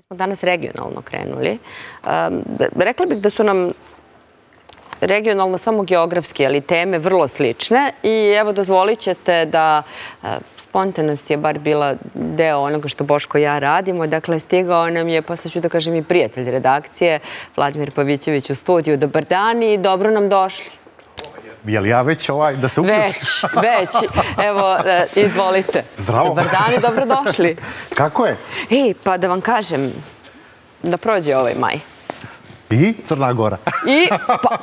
Mi smo danas regionalno krenuli. Rekla bih da su nam regionalno samo geografski, ali teme vrlo slične i evo dozvolit ćete da e, spontanost je bar bila deo onoga što Boško i ja radimo. Dakle, stigao nam je, posle ću da kažem i prijatelj redakcije, Vladimir Pavićević u studiju. Dobar dan i dobro nam došli. Je li ja već ovaj, da se uključim? Već, već. Evo, e, izvolite. Zdravo. Dobar dan i dobrodošli. Kako je? Ej, pa da vam kažem, da prođe ovaj maj. I Crna Gora. I, pa,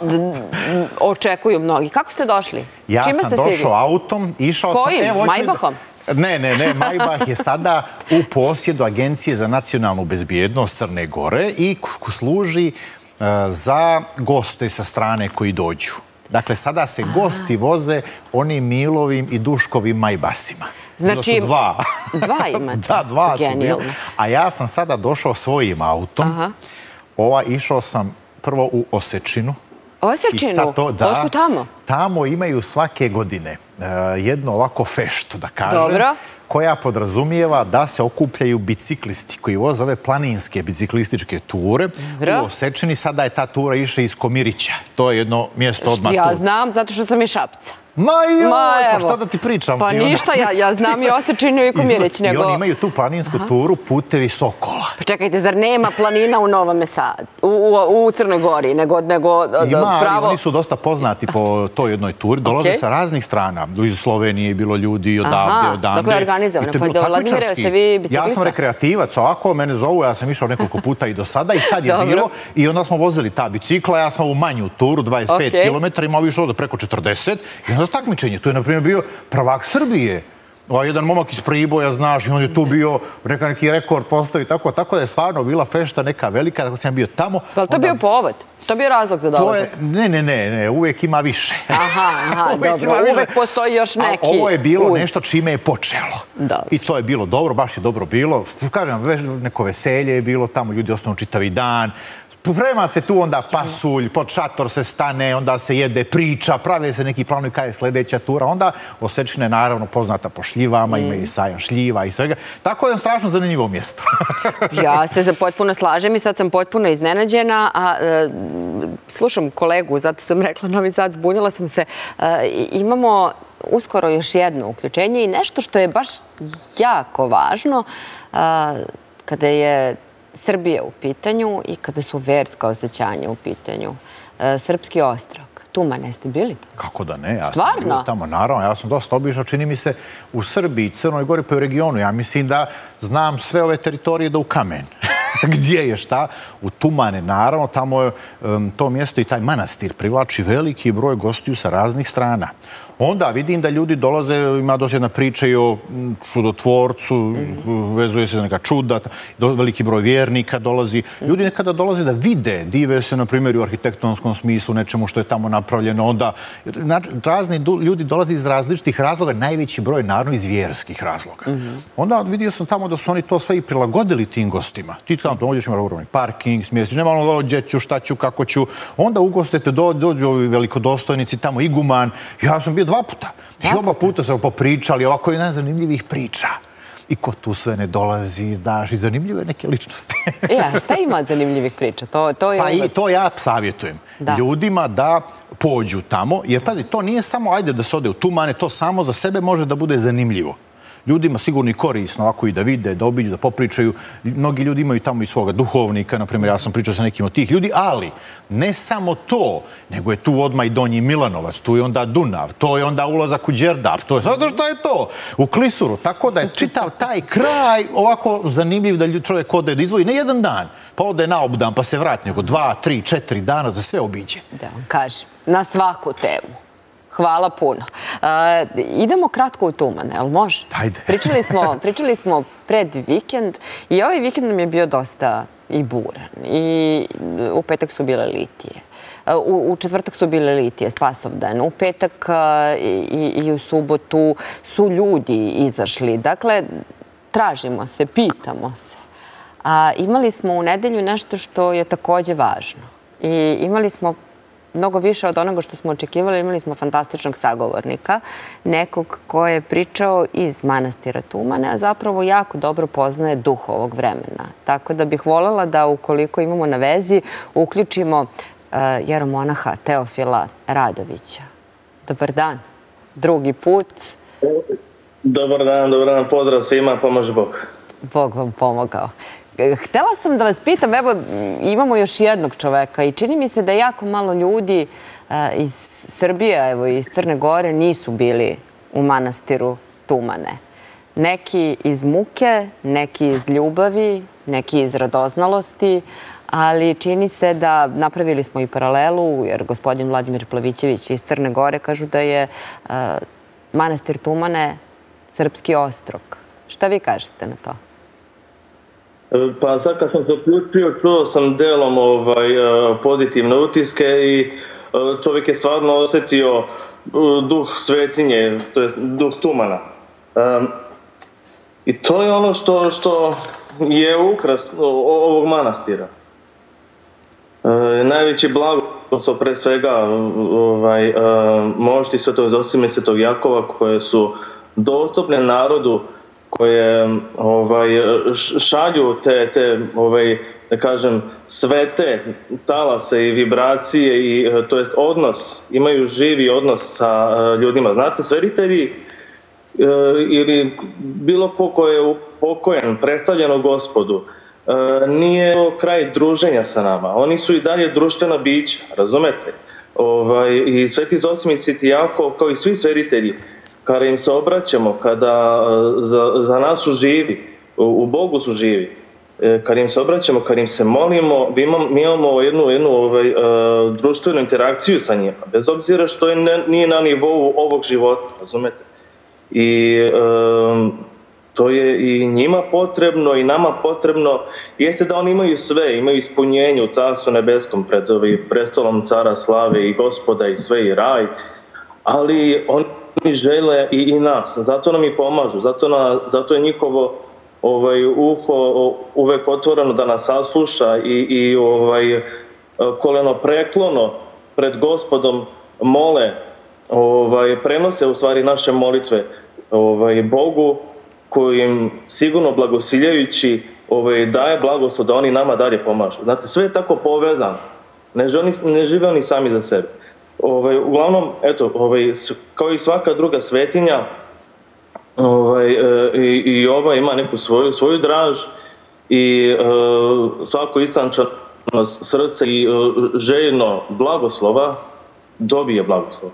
očekuju mnogi. Kako ste došli? Ja sam došao autom, išao sam... Kojim? Majbahom? Ne, ne, ne. Majbah je sada u posjedu Agencije za nacionalnu bezbjednost Crne Gore i služi e, za goste sa strane koji dođu. Dakle, sada se gosti voze onim Milovim i Duškovim majbasima. Znači, dva. Dva imate. Da, dva su bili. A ja sam sada došao svojim autom. Ova, išao sam prvo u Osečinu. Osečinu? Otko tamo? Tamo imaju svake godine eh, jedno ovako feštu, da kažem. Dobro koja podrazumijeva da se okupljaju biciklisti koji voze ove planinske biciklističke ture. U Osečini sada je ta tura iša iz Komirića. To je jedno mjesto odmah tu. Ja znam, zato što sam iz Šapca. Ma joj, pa šta da ti pričam? Pa ništa, ja znam i Osečinu i Komirić. I oni imaju tu planinsku turu putevi Sokola. Pa čekajte, zar nema planina u Novom Sadu, u Crnoj Gori, nego Ima, ali oni su dosta poznati po toj jednoj turi. Dolaze sa raznih strana. Iz Slovenije je bilo ljudi odavde, odande. Dakle, organizovano. Pa do Vladimira ste vi biciklista? Ja sam rekreativac, ovako mene zovu, ja sam išao nekoliko puta i do sada i sad je bilo. I onda smo vozili ta bicikla, ja sam u manju turu, 25 km, imao išao do preko 40. I onda takmičenje. Tu je, na primjer, bio prvak Srbije. Ovaj jedan momak iz Priboja, znaš, i on je tu bio, reka neki rekord postavi, tako, tako da je stvarno bila fešta neka velika, tako sam bio tamo. Pa to bio povod? To bio razlog za dolazak? Ne, ne, ne, ne, uvijek ima više. Aha, aha, dobro, uvijek postoji još neki uz. Ovo je bilo nešto čime je počelo. I to je bilo dobro, baš je dobro bilo. Kažem, neko veselje je bilo tamo, ljudi ostanu čitavi dan, Prema se tu onda pasulj, pod šator se stane, onda se jede priča, prave se neki planovi kada je sljedeća tura. Onda Osečina je naravno poznata po šljivama, ima i sajam šljiva i svega. Tako je strašno zanimljivo mjesto. ja se potpuno slažem i sad sam potpuno iznenađena. A, e, slušam kolegu, zato sam rekla Novi Sad, zbunila sam se. E, imamo uskoro još jedno uključenje i nešto što je baš jako važno kada je Srbije u pitanju i kada su verska osjećanja u pitanju. E, srpski ostrog. Tuma, ne ste bili? Kako da ne? Ja Stvarno? Sam bio tamo, naravno. Ja sam dosta obišao, čini mi se, u Srbiji, Crnoj Gori, pa u regionu. Ja mislim da znam sve ove teritorije do u kamen. Gdje je šta? U Tumane, naravno. Tamo je to mjesto i taj manastir privlači veliki broj gostiju sa raznih strana. Onda vidim da ljudi dolaze, ima dosjedna priča i o čudotvorcu, vezuje se za neka čuda, veliki broj vjernika dolazi. Ljudi nekada dolaze da vide, dive se na primjer u arhitektonskom smislu, nečemu što je tamo napravljeno. Onda razni ljudi dolaze iz različitih razloga, najveći broj naravno iz vjerskih razloga. Onda vidio sam tamo da su oni to sve i prilagodili tim gostima. Ti tamo dođeš, ima ogromni parking, smjestiš, nema ono gdje ću, šta ću, kako ću. Onda ugostite, dođu ovi velikodostojnici, tamo iguman. Ja sam bio dva puta. I oba puta smo popričali, ovako je najzanimljivih priča. I ko tu sve ne dolazi, znaš, i zanimljive neke ličnosti. Ja, šta ima od zanimljivih priča? To, to je pa i to ja savjetujem ljudima da pođu tamo, jer pazi, to nije samo ajde da se ode u tumane, to samo za sebe može da bude zanimljivo ljudima sigurno i korisno ovako i da vide, da obiđu, da popričaju. Mnogi ljudi imaju tamo i svoga duhovnika, na primjer, ja sam pričao sa nekim od tih ljudi, ali ne samo to, nego je tu odmah i Donji Milanovac, tu je onda Dunav, to je onda ulazak u Đerdap, to je zato što je to, u Klisuru, tako da je čitav taj kraj ovako zanimljiv da čovjek ode da izvoji ne jedan dan, pa ode na obdan, pa se vrati, nego dva, tri, četiri dana za sve obiđe. Da kažem, na svaku temu. Hvala puno. Idemo kratko u Tuman, jel može? Ajde. Pričali smo pred vikend i ovaj vikend nam je bio dosta i buran. I u petak su bile litije. U četvrtak su bile litije, Spasovdan. U petak i u subotu su ljudi izašli. Dakle, tražimo se, pitamo se. Imali smo u nedelju nešto što je također važno. I imali smo mnogo više od onoga što smo očekivali. Imali smo fantastičnog sagovornika, nekog ko je pričao iz manastira Tumane, a zapravo jako dobro poznaje duh ovog vremena. Tako da bih voljela da ukoliko imamo na vezi, uključimo uh, jeromonaha Teofila Radovića. Dobar dan. Drugi put. Dobar dan, dobar dan. Pozdrav svima, pomoži Bog. Bog vam pomogao. Htela sam da vas pitam, evo imamo još jednog čoveka i čini mi se da jako malo ljudi e, iz Srbije, evo iz Crne Gore, nisu bili u manastiru Tumane. Neki iz muke, neki iz ljubavi, neki iz radoznalosti, ali čini se da napravili smo i paralelu, jer gospodin Vladimir Plavićević iz Crne Gore kažu da je e, manastir Tumane srpski ostrok. Šta vi kažete na to? Pa sad kad sam se uključio, čuo sam delom ovaj, e, pozitivne utiske i e, čovjek je stvarno osjetio e, duh svetinje, to je duh tumana. I to je ono što, što je ukras ovog manastira. Najveći su pre svega ovaj, mošti sve to Zosime Svetog Jakova koje su dostupne narodu koje ovaj, šalju te, te ovaj, da kažem, sve te talase i vibracije, i, to jest odnos, imaju živi odnos sa eh, ljudima. Znate, sveritelji eh, ili bilo ko ko je upokojen, predstavljeno gospodu, eh, nije kraj druženja sa nama. Oni su i dalje društvena bića, razumete? Ovaj, I Sveti Zosim i Jako, kao i svi sveritelji, kada im se obraćamo, kada e, za, za nas su živi, u, u Bogu su živi, e, kad im se obraćamo, kad im se molimo, mi imamo, mi imamo jednu, jednu ovaj, uh, društvenu interakciju sa njima, bez obzira što je ne, nije na nivou ovog života, razumete? I um, to je i njima potrebno i nama potrebno, jeste da oni imaju sve, imaju ispunjenje u Carstvu nebeskom pred ovaj, prestolom cara slave i gospoda i sve i raj, ali oni žele i, i nas, zato nam i pomažu, zato, na, zato je njihovo ovaj, uho uvek otvoreno da nas sasluša i, i ovaj, koleno preklono pred gospodom mole, ovaj, prenose u stvari naše molitve ovaj, Bogu kojim sigurno blagosiljajući ovaj, daje blagoslov da oni nama dalje pomažu. Znate, sve je tako povezano. Ne, žive, ne žive oni sami za sebe. Ovaj, uglavnom, eto, ovaj, kao i svaka druga svetinja, ovaj, e, i, i ova ima neku svoju, svoju draž i e, svako istančano srce i e, željno blagoslova dobije blagoslov.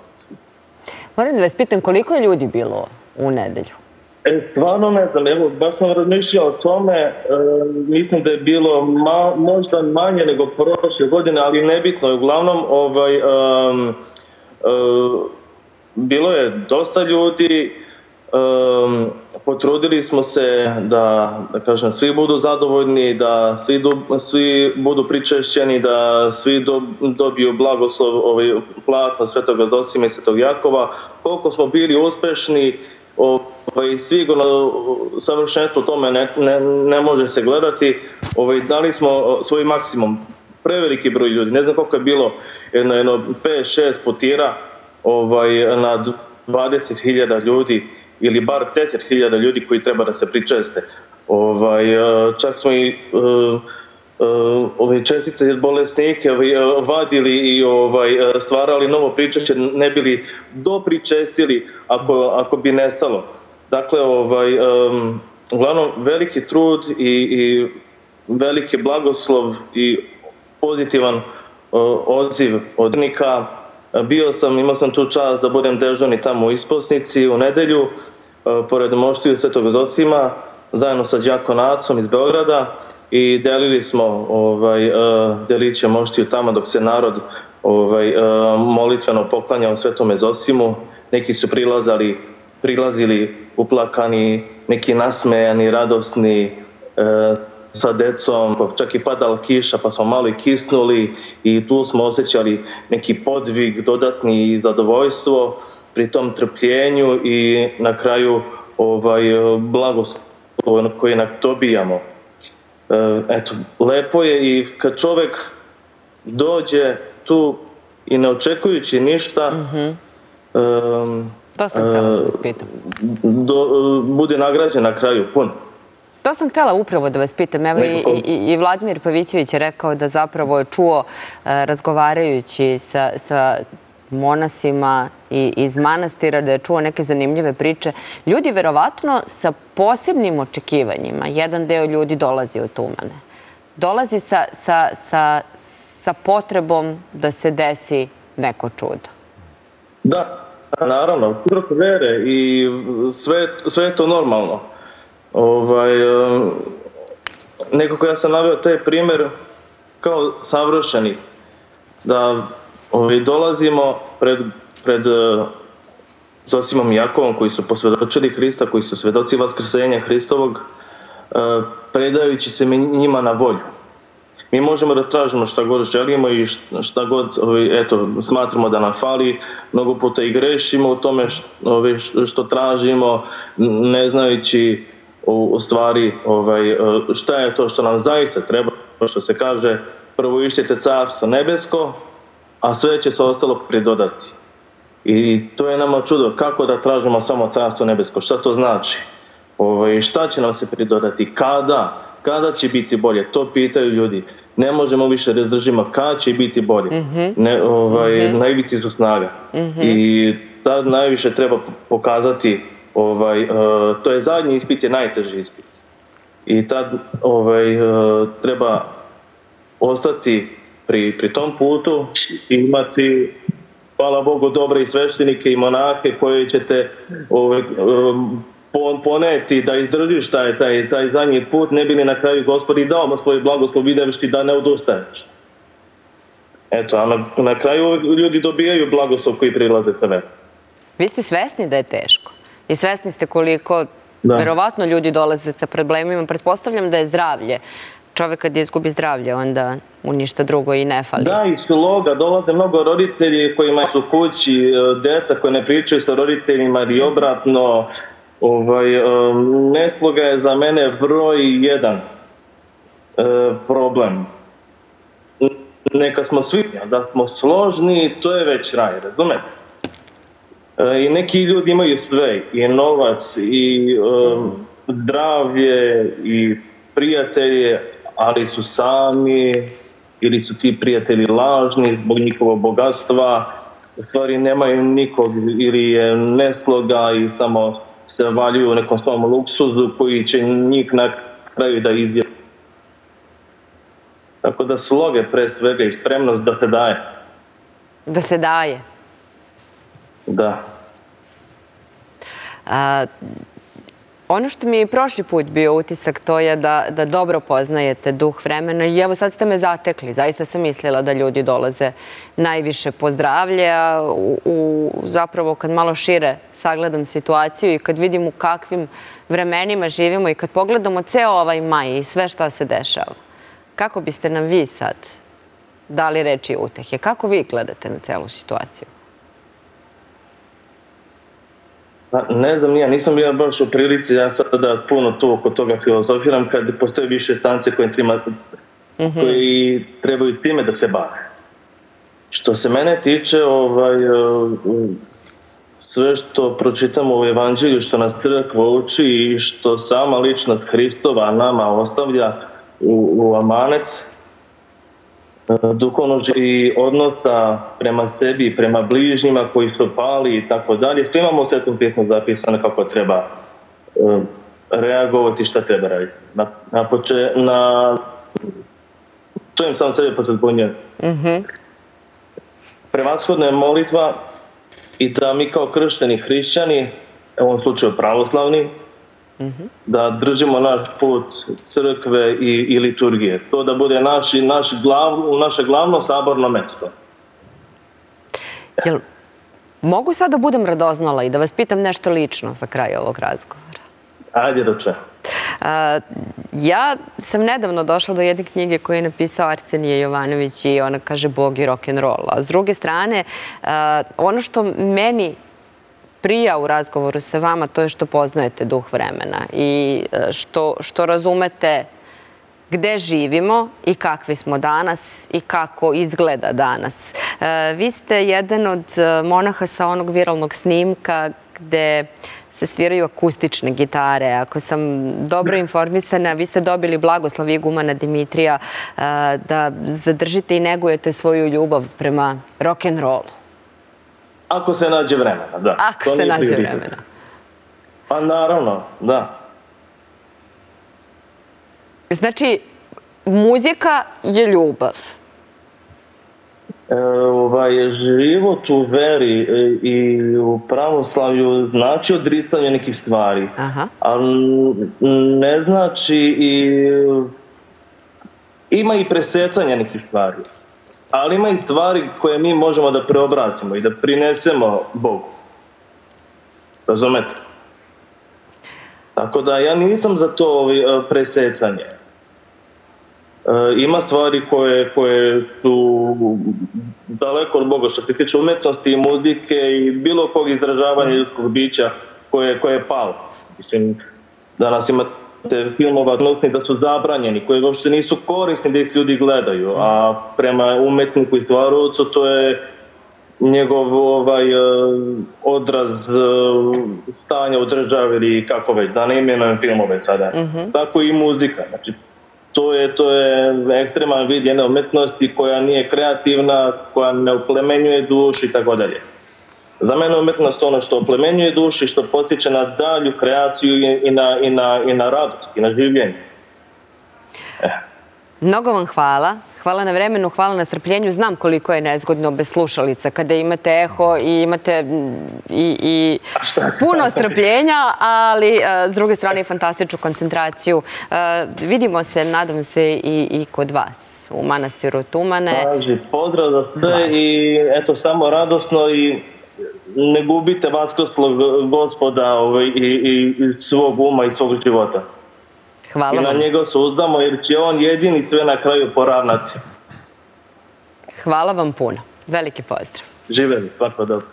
Moram da vas pitam koliko je ljudi bilo u nedelju? E, stvarno ne znam, evo, baš sam razmišljao o tome, e, mislim da je bilo ma, možda manje nego prošle godine, ali nebitno, uglavnom, ovaj, um, um, bilo je dosta ljudi, um, potrudili smo se da, da kažem, svi budu zadovoljni, da svi, do, svi budu pričešćeni, da svi do, dobiju blagoslov ovaj, platno Svetoga Dosima i Svetog Jakova, koliko smo bili uspešni, ovaj, Ovaj, sigurno savršenstvo tome ne, ne, ne može se gledati. Ovaj, dali smo svoj maksimum. Preveliki broj ljudi. Ne znam koliko je bilo jedno, jedno 5-6 potira ovaj, na 20.000 ljudi ili bar 10.000 ljudi koji treba da se pričeste. Ovaj, e, čak smo i uh, ove čestice bolesnike ovaj, vadili i ovaj stvarali novo pričešće ne bili dopričestili ako ako bi nestalo dakle ovaj um, uglavnom veliki trud i, i veliki blagoslov i pozitivan uh, odziv od nika bio sam imao sam tu čast da budem dežurni tamo u isposnici u nedelju uh, pored moštiju Svetog Zosima zajedno sa đakonacom iz Beograda i delili smo ovaj e, uh, deliće moštiju tamo dok se narod ovaj uh, molitveno poklanjao Svetome Zosimu. Neki su prilazali prilazili uplakani neki nasmejani radosni uh, sa decom, čak i padala kiša pa smo malo i kisnuli i tu smo osjećali neki podvig dodatni i zadovoljstvo pri tom trpljenju i na kraju ovaj blagoslov koje nak dobijamo. E, eto, lepo je i kad čovek dođe tu i ne očekujući ništa, To sam htjela da vas pitam. bude nagrađen na kraju pun. To sam htjela upravo da vas pitam. Evo i Vladimir Pavićević je rekao da zapravo je čuo e, razgovarajući sa monasima iz manastira, da je čuo neke zanimljive priče. Ljudi verovatno sa posebnim očekivanjima, jedan deo ljudi dolazi od Tumane. Dolazi sa potrebom da se desi neko čudo. Da, naravno. uzrok vere i sve je to normalno. Ovaj, nekako ja sam navio taj primjer kao savršeni. Da ovaj, dolazimo pred, pred e, Zosimom i Jakovom koji su posvjedočili Hrista, koji su svjedoci vaskrsenja Hristovog, e, predajući se njima na volju. Mi možemo da tražimo šta god želimo i šta god ovaj, eto, smatramo da nam fali. Mnogo puta i grešimo u tome što, što tražimo, ne znajući u stvari ovaj, e, šta je to što nam zaista treba, što se kaže, prvo ištite carstvo nebesko, a sve će se ostalo pridodati. I to je nama čudo, kako da tražimo samo carstvo nebesko, šta to znači? Ovaj, šta će nam se pridodati, kada, kada će biti bolje, to pitaju ljudi. Ne možemo više da zdržimo kada će biti bolje. Mhm. Ne, ovaj, mm Najvici su snaga. Mhm. I tad najviše treba pokazati ovaj, uh, to je zadnji ispit je najteži ispit. I tad ovaj, uh, treba ostati pri, pri tom putu i imati hvala Bogu dobre i sveštenike i monake koje ćete ovaj, um, poneti da izdržiš taj, taj, taj zadnji put, ne bi li na kraju gospod i dao svoj blagoslov vidjevši da ne odustaješ. Eto, a na, na kraju ljudi dobijaju blagoslov koji prilaze sa verom. Vi ste svesni da je teško? I svesni ste koliko verovatno ljudi dolaze sa problemima. Pretpostavljam da je zdravlje. Čovek kad izgubi zdravlje, onda mu ništa drugo i ne fali. Da, i sloga. Dolaze mnogo roditelji kojima su kući, e, deca koje ne pričaju sa roditeljima ili obratno. Ovaj, nesloga je za mene broj jedan e, problem. Neka smo svi, da smo složni, to je već raj, razumete? E, I neki ljudi imaju sve, i novac, i um, zdravlje, i prijatelje, ali su sami, ili su ti prijatelji lažni zbog njihovog bogatstva, u stvari nemaju nikog ili je nesloga i samo se valjuju u nekom svom luksuzu koji će njih na kraju da izgleda. Tako da sloge pre svega i spremnost da se daje. Da se daje. Da. Ono što mi je prošli put bio utisak, to je da dobro poznajete duh vremena i evo sad ste me zatekli. Zaista sam mislila da ljudi dolaze najviše po zdravlje, a zapravo kad malo šire sagledam situaciju i kad vidim u kakvim vremenima živimo i kad pogledamo ceo ovaj maj i sve šta se dešava, kako biste nam vi sad dali reči utehe? Kako vi gledate na celu situaciju? Pa, ne znam, ja nisam bio baš u prilici, ja sada puno tu oko toga filozofiram, kad postoje više stance koje, trima, mhm. koji trebaju time da se bave. Što se mene tiče, ovaj, e, sve što pročitamo u Evanđelju, što nas crkva uči i što sama ličnost Hristova nama ostavlja u, u amanet, duhovnog i odnosa prema sebi prema bližnjima koji su pali i tako dalje. Sve imamo u svetom pismu zapisano kako treba uh, reagovati šta treba raditi. Na, na, poče, na im sam sebe potrebunje. Mm -hmm. Prevashodna je molitva i da mi kao kršteni hrišćani, u ovom slučaju pravoslavni, da držimo naš put crkve i, i liturgije. To da bude naš, naš glav, naše glavno saborno mesto. Jel, mogu sad da budem radoznala i da vas pitam nešto lično za kraj ovog razgovora? Ajde da če. Ja sam nedavno došla do jedne knjige koju je napisao Arsenije Jovanović i ona kaže Bog i rock'n'roll. A s druge strane, ono što meni prija u razgovoru sa vama, to je što poznajete duh vremena i e, što razumete gde živimo i kakvi smo danas i kako izgleda danas. Vi ste jedan od monaha sa onog viralnog snimka gde se sviraju akustične gitare. Ako sam dobro informisana, vi ste dobili blagoslov igumana Dimitrija da zadržite i negujete svoju ljubav prema rock'n'rollu. Ako se nađe vremena, da. Ako se nađe vremena. Pa naravno, da. Znači, muzika je ljubav. E, ovaj, život u veri e, i u pravoslavlju znači odricanje nekih stvari. Aha. Ali ne znači i... Ima i presecanje nekih stvari. Ali ima i stvari koje mi možemo da preobrazimo i da prinesemo Bogu. Razumete? Tako da ja nisam za to ovaj, presecanje. E, ima stvari koje, koje su daleko od Boga što se tiče umetnosti i muzike i bilo kog izražavanja ljudskog bića koje, koje je palo. Mislim, danas imate filmova odnosni da su zabranjeni, koji uopšte nisu korisni da ih ljudi gledaju, a prema umetniku i stvarovcu to je njegov ovaj, e, odraz e, stanja u državi ili kako već, da ne imenujem filmove sada. Mm -hmm. Tako i muzika. Znači, to je, to je ekstreman vid jedne umetnosti koja nije kreativna, koja ne uplemenjuje dušu i tako dalje. Za mene umetnost ono što uplemenjuje dušu i što potiče na dalju kreaciju i na, i na, i na radost i na življenje. Eh. Mnogo vam hvala. Hvala na vremenu, hvala na strpljenju. Znam koliko je nezgodno bez slušalica kada imate eho i imate i, i puno strpljenja, ali e, s druge strane i fantastičnu koncentraciju. E, vidimo se, nadam se, i, i kod vas u manastiru Tumane. Pozdrav za sve i eto, samo radosno i ne gubite vaskrslog gospoda ovaj, i, i svog uma i svog života. Hvala I na njega se uzdamo jer će on jedini sve na kraju poravnati. Hvala vam puno. Veliki pozdrav. Živeli, svako dobro.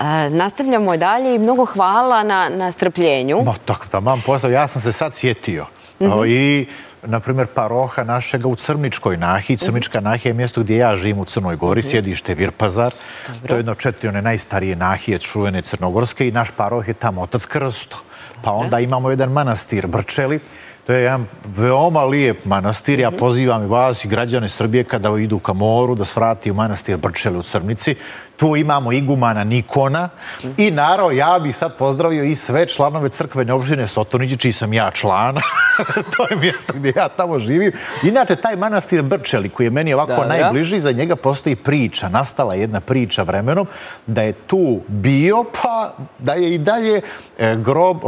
E, nastavljamo dalje i mnogo hvala na, na strpljenju. Ma, tako da, mam pozdrav. Ja sam se sad sjetio. Mm -hmm. I, na primjer, paroha našega u Crničkoj nahiji. Mhm. Crnička nahija je mjesto gdje ja živim u Crnoj Gori, -hmm. sjedište Virpazar. Dobro. To je jedno četiri one najstarije nahije čuvene Crnogorske i naš paroh je tamo otac Krsto. Pa onda imamo jedan manastir Brčeli. To je jedan veoma lijep manastir. Ja pozivam i vas i građane Srbije kada idu ka moru da svrati u manastir Brčeli u Crnici. Tu imamo igumana Nikona. I naravno, ja bih sad pozdravio i sve članove crkvene opštine Sotoniđe, čiji sam ja član. to je mjesto gdje ja tamo živim. Inače, taj manastir Brčeli, koji je meni ovako najbliži, za njega postoji priča. Nastala jedna priča vremenom da je tu bio, pa da je i dalje e,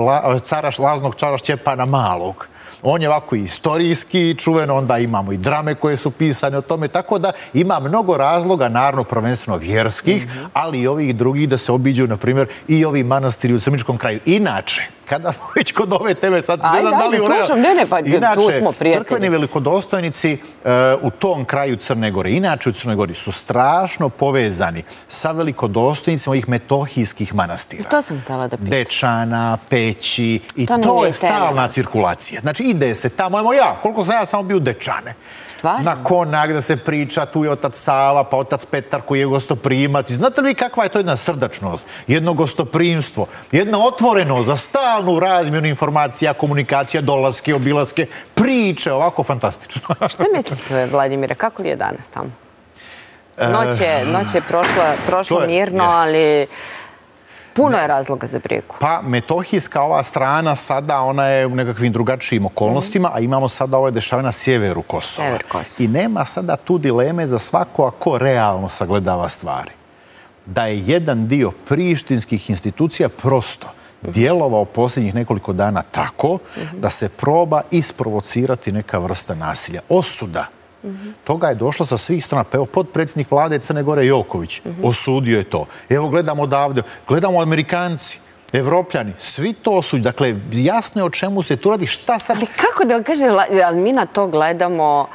grob cara, laznog čara Šćepana Malog on je ovako istorijski čuven, onda imamo i drame koje su pisane o tome, tako da ima mnogo razloga, naravno prvenstveno vjerskih, ali i ovih drugih da se obiđu, na primjer, i ovi manastiri u Crničkom kraju. Inače, kada smo već kod ove teme, sad ne znam da li slušam, ne, ne, pa tu smo prijatelji. Crkveni velikodostojnici uh, u tom kraju Crne Gore, inače u Crnoj Gori, su strašno povezani sa velikodostojnicima ovih metohijskih manastira. To sam htjela da pitam. Dečana, Peći, i to, to je stalna cirkulacija. Znači, ide se tamo, evo ja, koliko sam ja samo bio Dečane. Stvarno? Na konak da se priča, tu je otac Sava, pa otac Petar koji je gostoprimac. Znate li kakva je to jedna srdačnost, jedno gostoprimstvo, jedna otvorenost za stalnu razmjenu informacija, komunikacija, dolaske, obilaske, priče, ovako fantastično. Šta mislite, Vladimira, kako li je danas tamo? Noć je, noć je prošla, prošlo mirno, ali... Puno je razloga za brigu. Pa, metohijska ova strana sada, ona je u nekakvim drugačijim okolnostima, a imamo sada ove dešave na sjeveru Kosova. I nema sada tu dileme za svako ako realno sagledava stvari. Da je jedan dio prištinskih institucija prosto djelovao posljednjih nekoliko dana tako da se proba isprovocirati neka vrsta nasilja. Osuda Toga je došlo sa svih strana. Pa evo, podpredsjednik vlade Crne Gore Joković osudio je to. Evo, gledamo odavde, gledamo Amerikanci, Evropljani, svi to osuđuju. Dakle, jasno je o čemu se tu radi. Šta sad... Ali kako da vam kaže, ali mi na to gledamo...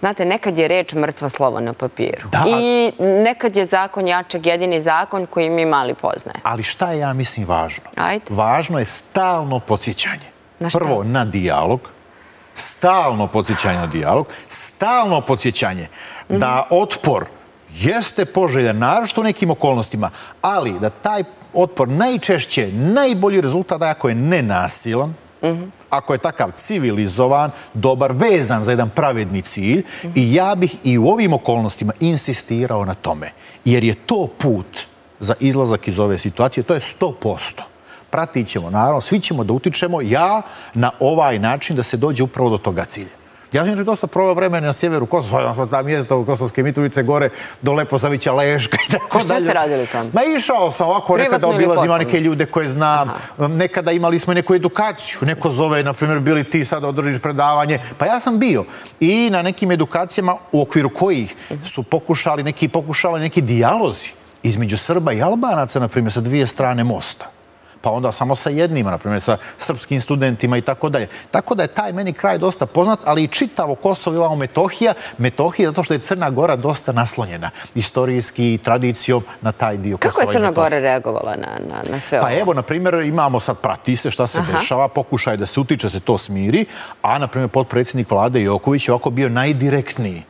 Znate, nekad je reč mrtva slova na papiru. Da. I nekad je zakon jačeg jedini zakon koji mi mali poznaje. Ali šta je, ja mislim, važno? Ajde. Važno je stalno podsjećanje. Na? Prvo, na dijalog stalno podsjećanje na dijalog, stalno podsjećanje da otpor jeste poželjan, naravno u nekim okolnostima, ali da taj otpor najčešće, najbolji rezultat da ako je nenasilan, ako je takav civilizovan, dobar, vezan za jedan pravedni cilj i ja bih i u ovim okolnostima insistirao na tome, jer je to put za izlazak iz ove situacije, to je 100%. Pratit ćemo, naravno, svi ćemo da utičemo ja na ovaj način da se dođe upravo do toga cilja. Ja sam dosta provao vremena na sjeveru Kosova, ja sam mjesta u Kosovske Mitrovice, gore do Lepozavića, Leška i tako dalje. Šta ste radili tamo? Ma išao sam ovako, nekada obilazim neke ljude koje znam, nekada imali smo neku edukaciju, neko zove, na primjer, bili ti sada održiš predavanje, pa ja sam bio. I na nekim edukacijama u okviru kojih su pokušali, neki pokušali neki dijalozi između Srba i Albanaca, na primjer, sa dvije strane mosta pa onda samo sa jednima, na primjer sa srpskim studentima i tako dalje. Tako da je taj meni kraj dosta poznat, ali i čitavo Kosovo i ovamo Metohija, Metohija zato što je Crna Gora dosta naslonjena istorijski i tradicijom na taj dio Kako Kosova. Kako je Crna Gora reagovala na, na, na sve pa ovo? Pa evo, na primjer, imamo sad prati se šta se Aha. dešava, pokušaj da se utiče, se to smiri, a na primjer, podpredsjednik vlade Joković je ovako bio najdirektniji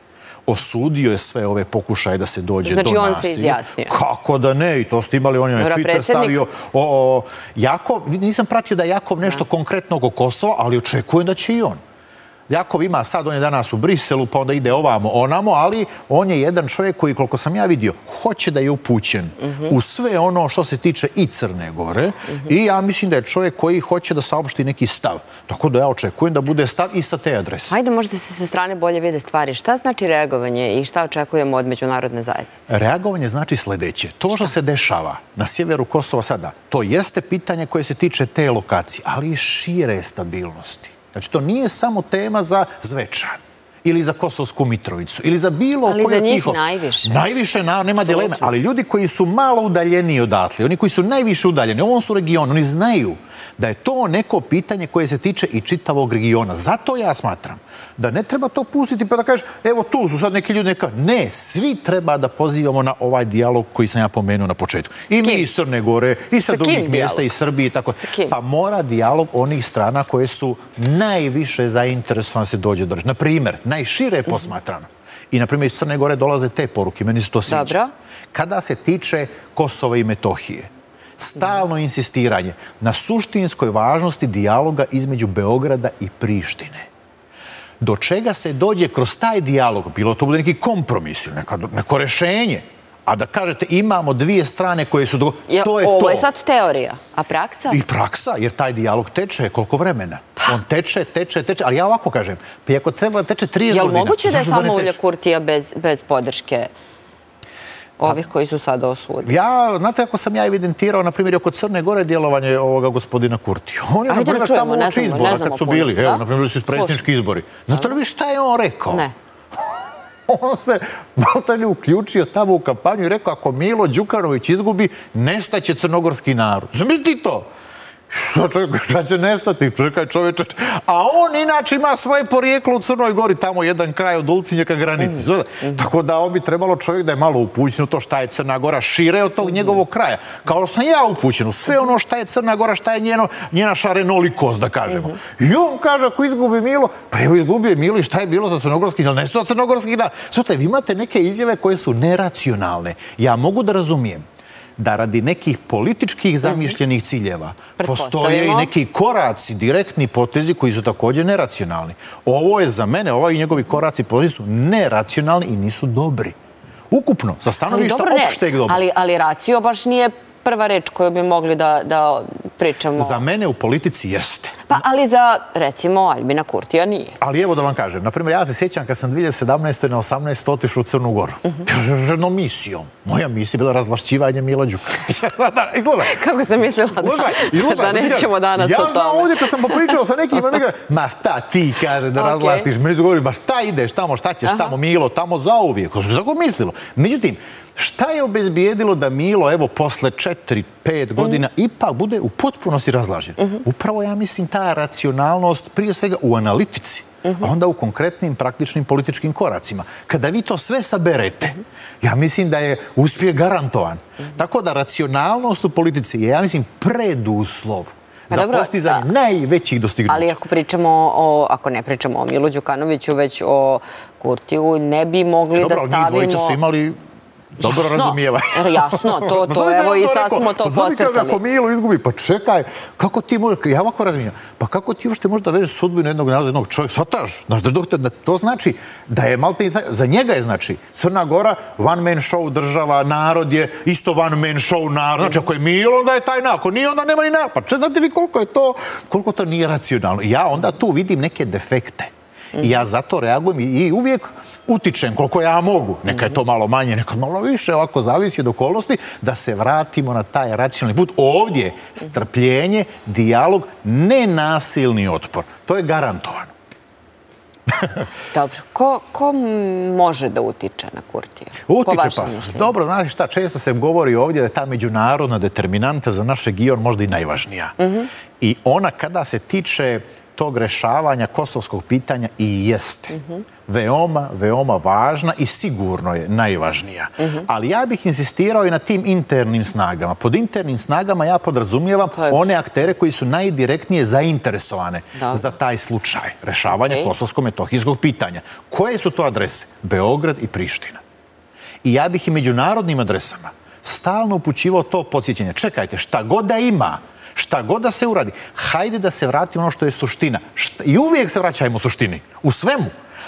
osudio je sve ove pokušaje da se dođe znači do nasilja. Znači on se izjasnio. Kako da ne? I to ste imali, on je na Twitter stavio. O, o, Jakov, nisam pratio da je Jakov nešto konkretnog o Kosova, ali očekujem da će i on. Jakov ima sad, on je danas u Briselu, pa onda ide ovamo, onamo, ali on je jedan čovjek koji, koliko sam ja vidio, hoće da je upućen u sve ono što se tiče i Crne Gore i ja mislim da je čovjek koji hoće da saopšti neki stav. Tako da ja očekujem da bude stav i sa te adrese. Hajde, možete se sa strane bolje vide stvari. Šta znači reagovanje i šta očekujemo od međunarodne zajednice? Reagovanje znači sljedeće. To što se dešava na sjeveru Kosova sada, to jeste pitanje koje se tiče te lokacije, ali i šire stabilnosti. Znači, to nije samo tema za Zvečan ili za Kosovsku Mitrovicu ili za bilo ali koje tiho. Ali za njih najviše. Najviše, na, nema dileme. Ali ljudi koji su malo udaljeni odatle, oni koji su najviše udaljeni, u ovom su regionu, oni znaju da je to neko pitanje koje se tiče i čitavog regiona. Zato ja smatram da ne treba to pustiti pa da kažeš, evo tu su sad neki ljudi neka. Ne, svi treba da pozivamo na ovaj dijalog koji sam ja pomenuo na početku. I mi iz Crne Gore, i sa, drugih mjesta, i Srbije i tako. Pa mora dijalog onih strana koje su najviše zainteresovane se dođe do Na primjer, najšire posmatrano. I, na primjer, iz Crne Gore dolaze te poruke, meni se to sviđa. Dobro. Kada se tiče Kosova i Metohije, stalno insistiranje na suštinskoj važnosti dijaloga između Beograda i Prištine. Do čega se dođe kroz taj dijalog, bilo to bude neki kompromis ili neko rešenje, a da kažete imamo dvije strane koje su... To je ovo je sad teorija, a praksa? I praksa, jer taj dijalog teče koliko vremena. Pa. On teče, teče, teče, ali ja ovako kažem, pa ako treba teče 30 godina... Je li moguće da je samo Ulja Kurtija bez podrške ovih koji su sada osudili? Ja, znate, ako sam ja evidentirao, na primjer, oko Crne Gore djelovanje ovoga gospodina Kurtija. On je, na primjer, tamo uoči izbora kad su bili. Evo, na primjer, su predsjednički izbori. Znate li vi šta je on rekao? Ne. On se Baltani uključio tamo u kampanju i rekao ako Milo Đukanović izgubi, nestaće crnogorski narod. Zamislite to? Šta će nestati? Čekaj čovječe. A on inače ima svoje porijeklo u Crnoj Gori, tamo jedan kraj od Ulcinja ka granici. Mm. Tako da on bi trebalo čovjek da je malo upućen u to šta je Crna Gora šire od tog mm. njegovog kraja. Kao što sam ja upućen u sve ono šta je Crna Gora, šta je njeno, njena šarenolikost, da kažemo. Mm. I on kaže, ako izgubi Milo, pa evo izgubi Milo i šta je bilo za crnogorski, ali ne su to crnogorski. Svote, vi imate neke izjave koje su neracionalne. Ja mogu da razumijem da radi nekih političkih zamišljenih ciljeva postoje i neki koraci, direktni potezi koji su također neracionalni. Ovo je za mene, ovaj i njegovi koraci potezi su neracionalni i nisu dobri. Ukupno, za stanovišta opšteg dobra. Ali, ali racio baš nije prva reč koju bi mogli da, da pričamo. Za mene u politici jeste. Pa, ali za, recimo, Albina Kurtija nije. Ali evo da vam kažem, na primjer, ja se sjećam kad sam 2017. na 18. otišao u Crnu Goru. Uh mhm. -huh. Jednom misijom. Moja misija bila razvlašćivanje Mila Đukanovića. Kako sam mislila da, da nećemo danas ja o tome. Ja znam ovdje kad sam popričao sa nekim, neka, ma šta ti kaže da okay. razvlaštiš Mila Đukanovića, ma šta ideš tamo, šta ćeš Aha. tamo, Milo, tamo za uvijek. Tako mislilo. Međutim, Šta je obezbijedilo da Milo, evo, posle četiri, pet godina, mm. ipak bude u potpunosti razlažen? Mm -hmm. Upravo, ja mislim, ta racionalnost, prije svega u analitici, mm -hmm. a onda u konkretnim, praktičnim političkim koracima. Kada vi to sve saberete, ja mislim da je uspije garantovan. Tako da racionalnost u politici je, ja mislim, preduslov pa za Dobro, postizanje da. najvećih dostignuća. Ali ako pričamo o, ako ne pričamo o Milu Đukanoviću, već o Kurtiju, ne bi mogli Dobro, da stavimo... Dobro, njih dvojica su imali Dobro razumijevaj. Jasno, to, to, evo i sad smo to pocrtali. Pa kaže, ako Milo izgubi, pa čekaj, kako ti može, ja ovako razumijem, pa kako ti uopšte možda vežeš sudbinu jednog naroda, jednog čovjeka, shvataš? Znaš, da, to znači da je Malta, za njega je znači, Crna Gora, one man show država, narod je isto one man show narod, znači ako je Milo, onda je taj narod, ako nije, onda nema ni narod, pa če, znate vi koliko je to, koliko to nije racionalno. Ja onda tu vidim neke defekte. I ja zato reagujem i uvijek utičem koliko ja mogu. Neka je to malo manje, neka malo više, ovako zavisi od okolnosti, da se vratimo na taj racionalni put. Ovdje strpljenje, dijalog, nenasilni otpor. To je garantovano. Dobro. Ko, ko može da utiče na Kurtija? Utiče pa. Dobro, znaš šta, često se govori ovdje da je ta međunarodna determinanta za naše Gion možda i najvažnija. Mhm. I ona kada se tiče tog rešavanja kosovskog pitanja i jeste. Veoma, veoma važna i sigurno je najvažnija. Ali ja bih insistirao i na tim internim snagama. Pod internim snagama ja podrazumijevam one aktere koji su najdirektnije zainteresovane za taj slučaj rešavanja kosovsko-metohijskog pitanja. Koje su to adrese? Beograd i Priština. I ja bih i međunarodnim adresama stalno upućivao to podsjećanje. Čekajte, šta god da ima, šta god da se uradi, hajde da se vratimo ono što je suština. I uvijek se vraćajmo suštini, u svemu.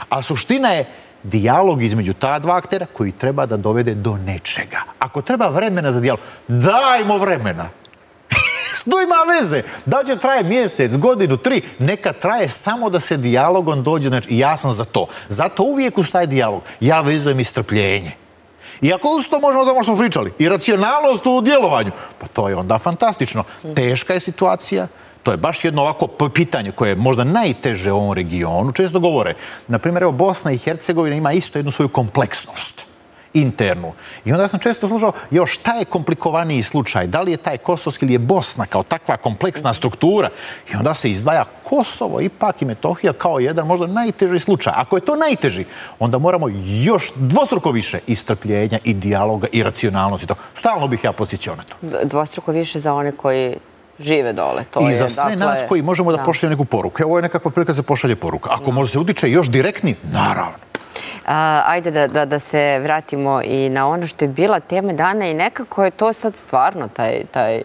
A suština je dijalog između ta dva aktera koji treba da dovede do nečega. Ako treba vremena za dijalog, dajmo vremena. Što ima veze? Da će traje mjesec, godinu, tri, neka traje samo da se dijalogom dođe Znači, ja sam za to. Zato uvijek ustaje dijalog. Ja vezujem i Iako I uz to možemo da možemo smo pričali, i racionalnost u djelovanju, pa to je onda fantastično. Teška je situacija, to je baš jedno ovako pitanje koje je možda najteže u ovom regionu. Često govore, na primjer, evo Bosna i Hercegovina ima isto jednu svoju kompleksnost internu. I onda sam često slušao, još šta je komplikovaniji slučaj? Da li je taj Kosovski ili je Bosna kao takva kompleksna struktura? I onda se izdvaja Kosovo, ipak i Metohija kao jedan možda najteži slučaj. Ako je to najteži, onda moramo još dvostruko više i i dijaloga, i racionalnosti. Stalno bih ja posjećao na to. Dvostruko više za one koji žive dole. To I za sve dakle, nas koji možemo da, da. pošaljemo neku poruku. Ovo je nekakva prilika da se pošalje poruka. Ako može se utiče još direktni, naravno. Ajde da, da, da se vratimo i na ono što je bila teme dana i nekako je to sad stvarno taj, taj,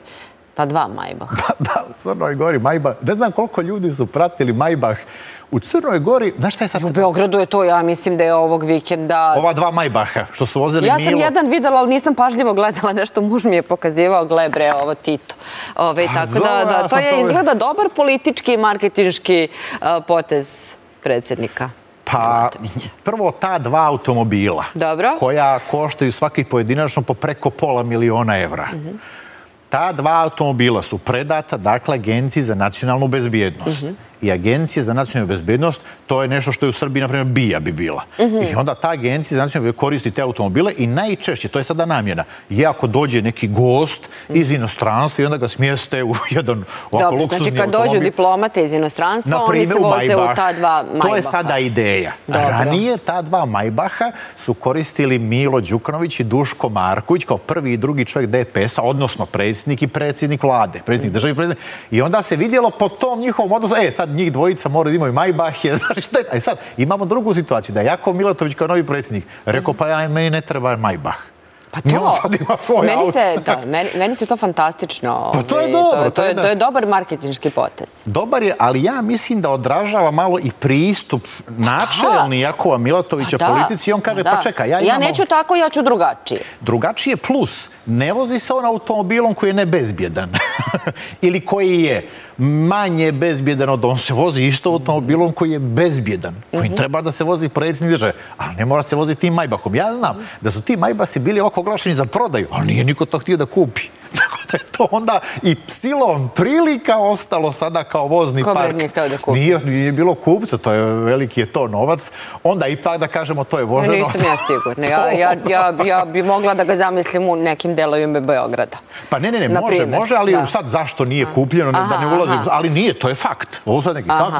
ta dva Majbah. da, u Crnoj Gori Majbah. Ne znam koliko ljudi su pratili Majbah u Crnoj Gori. Znaš šta je sad? U Beogradu je to, ja mislim da je ovog vikenda... Ova dva Majbaha, što su vozili Milo. Ja sam jedan videla, ali nisam pažljivo gledala nešto. Muž mi je pokazivao, gle bre, ovo Tito. Ove, pa tako da, da, to je izgleda dobar politički i marketinški potez predsjednika. Pa, prvo ta dva automobila koja koštaju svaki pojedinačno po preko pola miliona evra. Mhm. Ta dva automobila su predata, dakle, Agenciji za nacionalnu bezbjednost. Mhm i agencije za nacionalnu bezbednost, to je nešto što je u Srbiji, na primjer, bija bi bila. Mhm. I onda ta agencija za nacionalnu bezbednost koristi te automobile i najčešće, to je sada namjena, je ako dođe neki gost iz inostranstva i onda ga smijeste u jedan ovako luksuzni automobil. Znači, kad dođu diplomate iz inostranstva, oni se voze u ta dva Majbaha. To je sada ideja. Ranije ta dva Majbaha su koristili Milo Đukanović i Duško Marković kao prvi i drugi čovjek DPS-a, odnosno predsjednik i predsjednik vlade, predsjednik državi i predsjednik. I onda se vidjelo po tom njihovom odnosu, e, sad njih dvojica mora da imaju Majbahije, znaš šta je? A sad, imamo drugu situaciju, da Jako Jakov Milatović kao novi predsjednik rekao, pa ja, meni ne treba Majbah. Pa to, meni se, da, meni, meni se to fantastično. Pa to je ovaj, dobro. To, to, je, to je dobar marketinški potez. Dobar je, ali ja mislim da odražava malo i pristup načelni Jakova Milatovića pa politici i on kaže, pa čekaj, ja imam... Ja neću tako, ja ću drugačije. Drugačije plus, ne vozi se on automobilom koji je nebezbjedan. Ili koji je manje bezbjedan od on se vozi isto automobilom koji je bezbjedan, koji mhm. treba da se vozi predsjednik države, a ne mora se voziti tim Majbahom. Ja znam da su ti Majbasi bili oko oglašeni za prodaju, ali nije niko to htio da kupi. Da je to onda i silom prilika ostalo sada kao vozni Ko park. Ko nije da kupi? Nije, nije bilo kupca, to je veliki je to novac. Onda ipak da kažemo to je voženo. Nisam ja sigurna. Ja, ja, ja, ja bi mogla da ga zamislim u nekim delovima Beograda. Pa ne, ne, ne, može, može, ali sad zašto nije kupljeno, da ne ulazim. Ali nije, to je fakt. Ovo sad neki tak,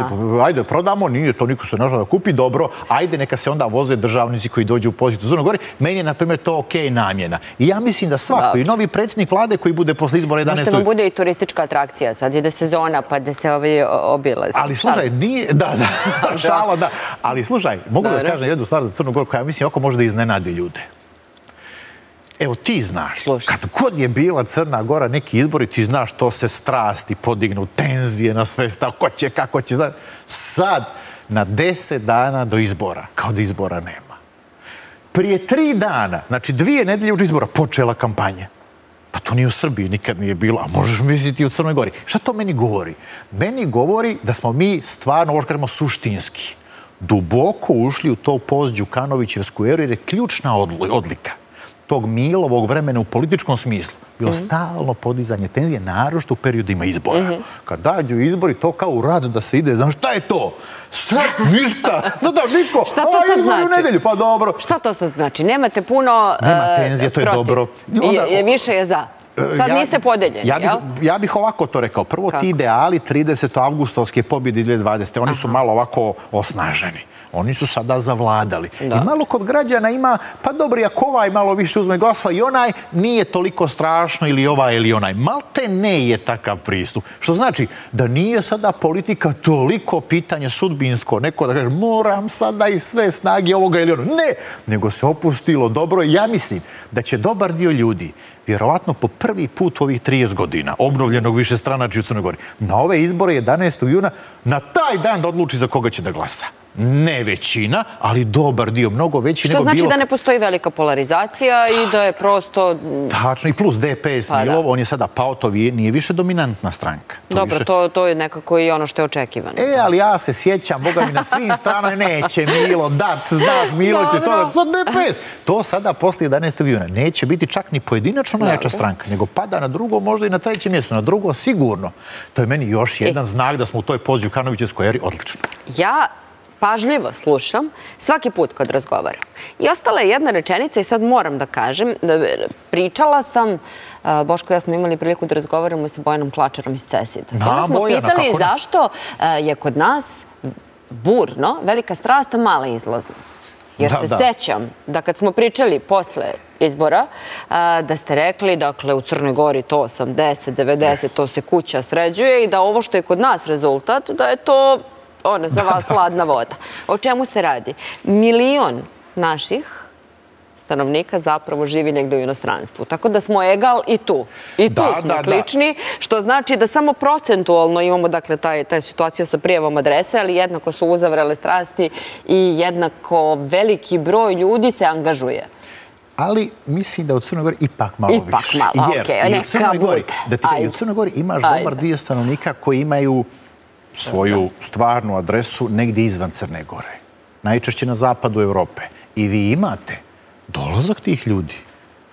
ajde, prodamo, nije, to niko se ne da kupi, dobro, ajde, neka se onda voze državnici koji dođu u pozitu Zrno Gori. Meni je, na primjer, to okej namjena. I ja mislim da svako, i novi predsjednik vlade koji bude posle izbora 11. Možete vam bude i turistička atrakcija, sad je da sezona, pa da se ovi obilazi. Ali slušaj, nije, da, da, šala, da. Ali slušaj, mogu da kažem jednu stvar za Crnu Goru koja, mislim, oko može da iznenadi ljude. Evo, ti znaš, kad god je bila Crna Gora neki izbori, ti znaš to se strasti podignu, tenzije na sve stav, ko će, kako će, znaš. Sad, na deset dana do izbora, kao da izbora nema. Prije tri dana, znači dvije nedelje uđe izbora, počela kampanja. Pa to nije u Srbiji, nikad nije bilo, a možeš misliti u Crnoj Gori. Šta to meni govori? Meni govori da smo mi stvarno, ovo kažemo, suštinski, duboko ušli u to post Đukanovićevsku eru, jer je ključna odlika tog Milovog vremena u političkom smislu bilo mhm. stalno podizanje tenzije, narošto u periodima izbora. Mhm. Kad dađu izbori, to kao u rad da se ide, znam šta je to? Sad ništa! Da da, niko! Šta to sad znači? u nedelju, pa dobro. Šta to sad znači? Nemate puno Nema e, tenzije, to je dobro. Više je za. E, sad niste podeljeni, jel? Ja bih ovako to rekao. Prvo ti ideali 30. avgustovske pobjede iz 2020. Oni su malo ovako osnaženi. Oni su sada zavladali. I malo kod građana ima, pa dobro, ako ovaj malo više uzme glasova i onaj, nije toliko strašno ili ovaj ili onaj. Malte ne je takav pristup. Što znači da nije sada politika toliko pitanje sudbinsko, neko da kaže moram sada i sve snage ovoga ili ono. Ne, nego se opustilo dobro. Ja mislim da će dobar dio ljudi vjerovatno po prvi put u ovih 30 godina obnovljenog više stranači u Crnoj Gori, na ove izbore 11. juna, na taj dan da odluči za koga će da glasa ne većina, ali dobar dio, mnogo veći nego bilo... Što znači da ne postoji velika polarizacija i da je prosto... Tačno, i plus DPS pa Milov, on je sada pao, to nije više dominantna stranka. Dobro, to je nekako i ono što je očekivano. E, ali ja se sjećam, Boga mi na svim stranama neće Milo dat, znaš, Milo će to dat, sad DPS. To sada posle 11. juna neće biti čak ni pojedinačno najjača stranka, nego pada na drugo, možda i na treće mjesto, na drugo sigurno. To je meni još jedan znak da smo u toj poziju Kanovićevskoj eri odlično. Ja pažljivo slušam svaki put kad razgovaram. I ostala je jedna rečenica i sad moram da kažem, pričala sam, Boško i ja smo imali priliku da razgovaramo sa Bojanom Klačarom iz Cesida. Onda smo pitali zašto je kod nas burno, velika strasta, mala izlaznost. Jer se sećam da kad smo pričali posle izbora, da ste rekli, dakle, u Crnoj Gori to 80, 90, to se kuća sređuje i da ovo što je kod nas rezultat, da je to ona za vas hladna voda. O čemu se radi? Milion naših stanovnika zapravo živi negdje u inostranstvu. Tako da smo egal i tu. I tu smo slični, što znači da samo procentualno imamo dakle, taj situaciju sa prijevom adrese, ali jednako su uzavrele strasti i jednako veliki broj ljudi se angažuje. Ali mislim da u Crnoj Gori ipak malo više. Ipak malo, okej, neka bude. Da ti u Crnoj Gori imaš dobar dio stanovnika koji imaju svoju stvarnu adresu negdje izvan Crne Gore. Najčešće na zapadu Evrope. I vi imate dolazak tih ljudi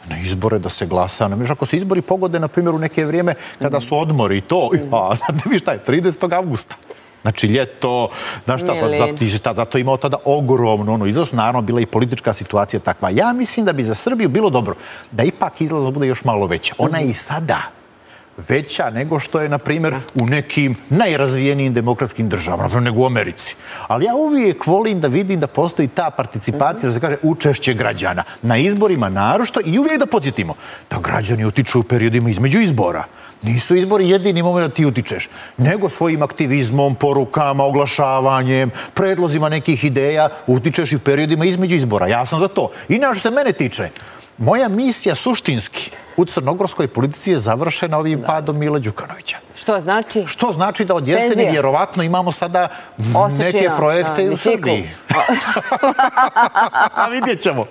na izbore da se glasa. Namiš, ako se izbori pogode, na primjer, u neke vrijeme kada su odmori i to, a znate vi šta je, 30. augusta. Znači, ljeto, znaš šta, pa zato je imao tada ogromno ono izlaz, naravno, bila i politička situacija takva. Ja mislim da bi za Srbiju bilo dobro da ipak izlazno bude još malo veća. Ona je i sada veća nego što je, na primjer, u nekim najrazvijenijim demokratskim državama, na primjer, nego u Americi. Ali ja uvijek volim da vidim da postoji ta participacija, da se kaže, učešće građana na izborima narošto i uvijek da podsjetimo da građani utiču u periodima između izbora. Nisu izbori jedini moment da ti utičeš, nego svojim aktivizmom, porukama, oglašavanjem, predlozima nekih ideja utičeš i u periodima između izbora. Ja sam za to. I što se mene tiče, moja misija suštinski u crnogorskoj politici je završena ovim padom Mila Đukanovića. Što znači? Što znači da od jeseni vjerovatno imamo sada neke projekte u Srbiji. A vidjet ćemo.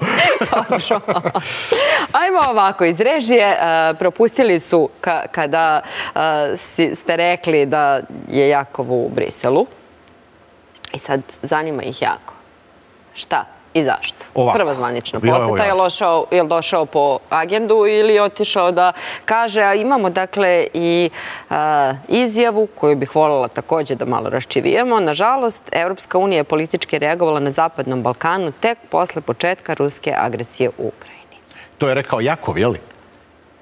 Ajmo ovako, iz režije e, propustili su kada e, ste rekli da je Jakov u Briselu. I sad zanima ih jako. Šta? I zašto? Prva zvanična poseta je li došao po agendu ili je otišao da kaže, a imamo dakle i izjavu koju bih voljela također da malo raščivijemo. Nažalost, Evropska unija je politički reagovala na Zapadnom Balkanu tek posle početka ruske agresije u Ukrajini. To je rekao Jakov, je li?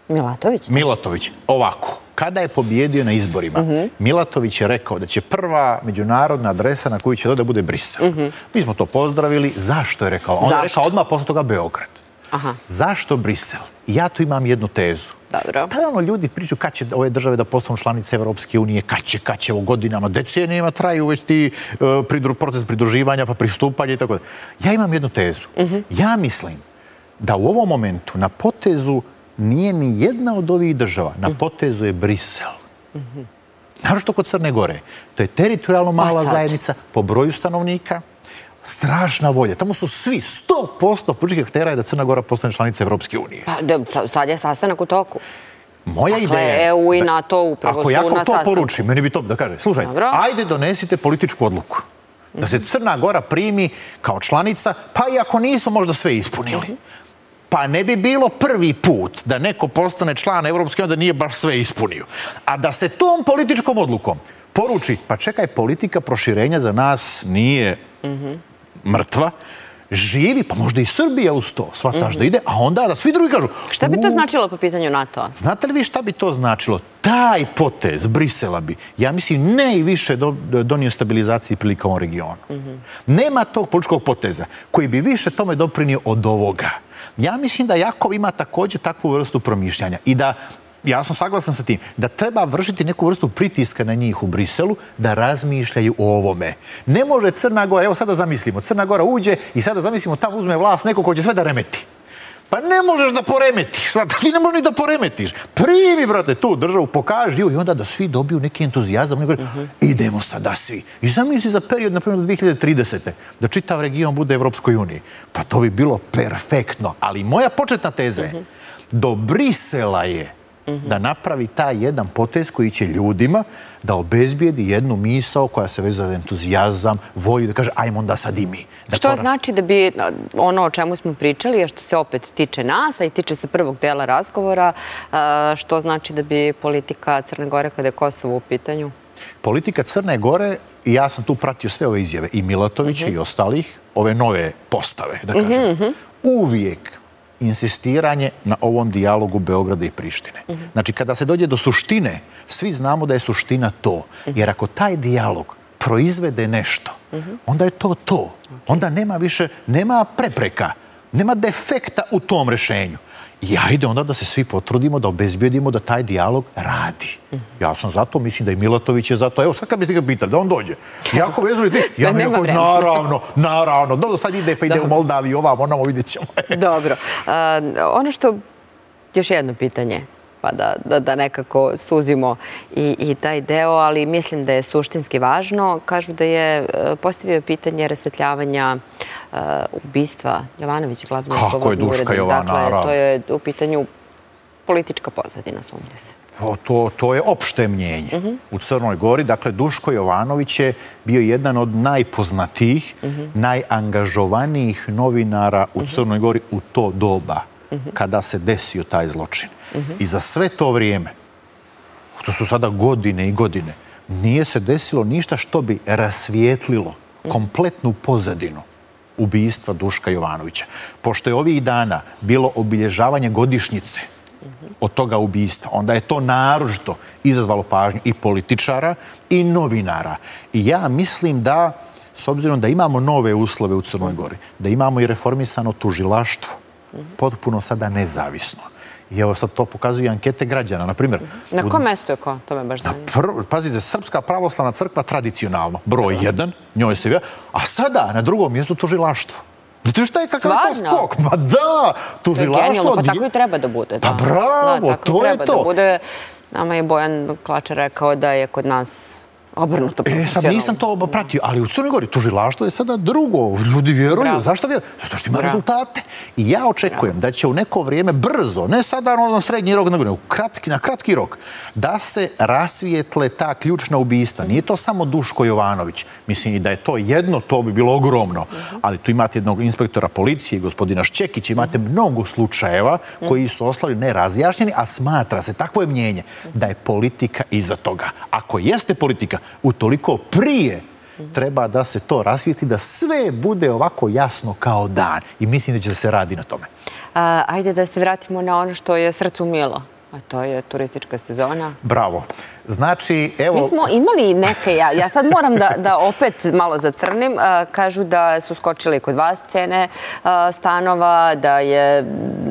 Milatović. Milatović. Ovako kada je pobjedio na izborima. Milatović je rekao da će prva međunarodna adresa na koju će to da bude Brisel. Mhm. Mi smo to pozdravili. Zašto je rekao? On je rekao odmah posle toga Beograd. Zašto Brisel? Ja tu imam jednu tezu. Stavljamo ljudi priču kad će ove države da postanu članice Evropske unije, kad će, kad će u godinama, decenijima traju već ti e, proces pridruživanja pa pristupanja i tako da. Ja imam jednu tezu. Ja mislim da u ovom momentu na potezu nije ni jedna od ovih država. Na potezu je Brisel. Naravno što kod Crne Gore. To je teritorijalno pa mala zajednica po broju stanovnika, strašna volja. Tamo su svi, 100% političkih aktera je da Crna Gora postane članica Evropske unije. Pa, sad je sastanak u toku. Moja ideja je... EU i NATO upravo su na sastanku. Ako jako to poruči, meni bi to da kaže, slušajte, ajde donesite političku odluku. Da se Crna Gora primi kao članica, pa i ako nismo možda sve ispunili. Pa ne bi bilo prvi put da neko postane član Evropske unije da nije baš sve ispunio. A da se tom političkom odlukom poruči, pa čekaj, politika proširenja za nas nije mrtva, živi, pa možda i Srbija uz to, shvataš da ide, a onda da svi drugi kažu... Šta bi to značilo po pitanju NATO-a? Znate li vi šta bi to značilo? Taj potez Brisela bi, ja mislim, ne i više donio stabilizaciji prilika ovom regionu. Nema tog političkog poteza koji bi više tome doprinio od ovoga. Ja mislim da Jakov ima također takvu vrstu promišljanja i da ja sam saglasan sa tim, da treba vršiti neku vrstu pritiska na njih u Briselu da razmišljaju o ovome. Ne može Crna Gora, evo sada zamislimo, Crna Gora uđe i sada zamislimo tamo uzme vlast neko ko će sve da remeti. Pa ne možeš da poremetiš, ti ne možeš ni da poremetiš. Primi, brate, tu državu, pokaži i onda da svi dobiju neki entuzijazam. Uh -huh. Idemo sada svi. I zamisli za period, na primjer, 2030. da čitav region bude Evropskoj uniji. Pa to bi bilo perfektno. Ali moja početna teza je, uh -huh. do Brisela je da napravi taj jedan potez koji će ljudima da obezbijedi jednu misao koja se veze za entuzijazam, volju, da kaže ajmo onda sad i mi. Što znači da bi ono o čemu smo pričali, a što se opet tiče nas, a i tiče se prvog dela razgovora, što znači da bi politika Crne Gore kada je Kosovo u pitanju? Politika Crne Gore, ja sam tu pratio sve ove izjave, i Milatovića i ostalih, ove nove postave, da kažem, uvijek insistiranje na ovom dijalogu Beograda i Prištine. Znači, kada se dođe do suštine, svi znamo da je suština to. Jer ako taj dijalog proizvede nešto, onda je to to. Onda nema više, nema prepreka, nema defekta u tom rešenju. I ajde onda da se svi potrudimo, da obezbijedimo da taj dijalog radi. Ja sam zato, mislim da i Milatović je zato. Evo, sad kad bi ti ga pitali, da on dođe. Jako vezuli ti? Ja mi rekao, naravno, naravno. Dobro, sad ide, pa ide u Moldavi, ovam, onamo, vidjet ćemo. Dobro. Ono što, još jedno pitanje pa da, da, da nekako suzimo i, i taj deo, ali mislim da je suštinski važno. Kažu da je e, postavio pitanje rasvetljavanja uh, ubistva Jovanović, glavnog Kako je Duška Jovanara? Dakle, to je u pitanju politička pozadina, sumnje se. O, to, to je opšte mnjenje uh -huh. u Crnoj Gori. Dakle, Duško Jovanović je bio jedan od najpoznatijih, uh -huh. najangažovanijih novinara u Crnoj Gori u to doba kada se desio taj zločin. Mhm. I za sve to vrijeme, to su sada godine i godine, nije se desilo ništa što bi rasvijetlilo kompletnu pozadinu ubijstva Duška Jovanovića. Pošto je ovih dana bilo obilježavanje godišnjice od toga ubijstva, onda je to naročito izazvalo pažnju i političara i novinara. I ja mislim da, s obzirom da imamo nove uslove u Crnoj Gori, da imamo i reformisano tužilaštvo, potpuno sada nezavisno. I evo sad to pokazuju ankete građana. Na primjer... Na kom mjestu je ko? To me baš zanima. Pazite, Srpska pravoslavna crkva tradicionalno, broj jedan, njoj se vija, a sada na drugom mjestu tužilaštvo. Znate što je kakav je to skok? Ma da, tužilaštvo... Pa tako i treba da bude. Pa bravo, to je to. Nama je Bojan Klačar rekao da je kod nas obrnuto profesionalno. E, sad nisam to pratio, ali u Crnoj Gori tužilaštvo je sada drugo. Ljudi vjeruju. Zašto vjeruju? Zato što ima rezultate. I ja očekujem da će u neko vrijeme brzo, ne sada na srednji rok, nego na kratki rok, da se rasvijetle ta ključna ubijstva. Nije to samo Duško Jovanović. Mislim i da je to jedno, to bi bilo ogromno. Ali tu imate jednog inspektora policije, gospodina Šćekića, imate mnogo slučajeva koji su ostali nerazjašnjeni, a smatra se, takvo je mnjenje, da je politika iza toga. Ako jeste politika, u toliko prije treba da se to rasvijeti, da sve bude ovako jasno kao dan. I mislim da će se radi na tome. Ajde da se vratimo na ono što je srcu milo. A to je turistička sezona. Bravo. Znači, evo... Mi smo imali neke, ja, ja sad moram da, da opet malo zacrnim, kažu da su skočili kod vas cene stanova, da je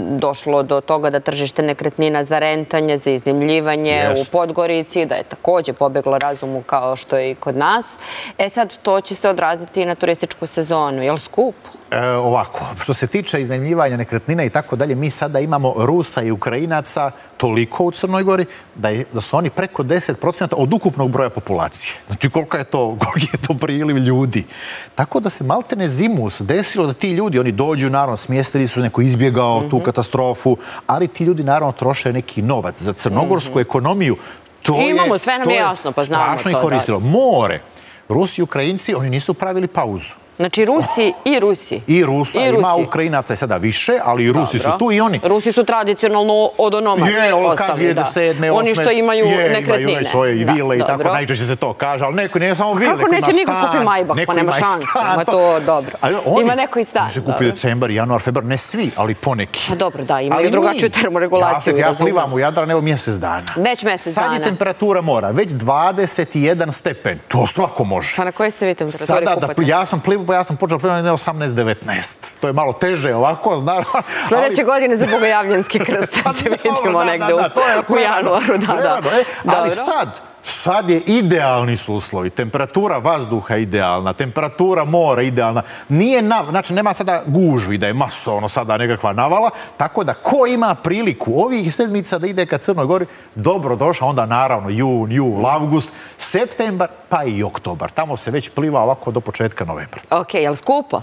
došlo do toga da tržište nekretnina za rentanje, za iznimljivanje u Podgorici, da je također pobeglo razumu kao što je i kod nas. E sad, to će se odraziti i na turističku sezonu. Je li skupo? E, ovako, što se tiče iznajmljivanja nekretnina i tako dalje, mi sada imamo Rusa i Ukrajinaca toliko u Crnoj Gori da, je, da su oni preko 10% od ukupnog broja populacije. Znači koliko je to, koliko je to priliv ljudi. Tako da se maltene zimus desilo da ti ljudi, oni dođu, naravno, smjestili su neko izbjegao mm -hmm. tu mhm. katastrofu, ali ti ljudi naravno troše neki novac za crnogorsku mm -hmm. ekonomiju. To Imamo, je, sve nam je jasno, pa znamo to. Strašno i koristilo. More. Rusi i Ukrajinci, oni nisu pravili pauzu. Znači Rusi i Rusi. I Rusa, I ima Ukrajinaca je sada više, ali i Rusi su tu i oni. Rusi su tradicionalno od onoma je, ostali. Je, kad 2007. 8. Oni što imaju je, nekretnine. Imaju svoje i vile i tako, najčešće se to kaže, ali neko ne samo vile, Kako neće niko kupi Majbach, pa nema šanse, ima to dobro. Ima neko i stan. Se kupi decembar, januar, februar, ne svi, ali poneki. Pa dobro, da, imaju drugačiju termoregulaciju. Ja plivam u Jadran, evo mjesec dana. Već mjesec dana. Sad je temperatura mora, već 21 stepen. To svako može. Pa na koje ste vi temperaturi kupati? Ja sam plivao, ja sam počeo plivati ne 18-19. To je malo teže ovako, znaš. Sljedeće godine za Bogojavljanski krst pa se vidimo negde u januaru. Da, da. E, ali sad, Sad je idealni su uslovi. Temperatura vazduha idealna, temperatura mora idealna. Nije na, znači nema sada gužvi da je masovno sada nekakva navala, tako da ko ima priliku ovih sedmica da ide ka Crnoj Gori, dobro došao, onda naravno jun, jul, avgust, septembar, pa i oktobar. Tamo se već pliva ovako do početka novembra. Ok, je li skupo?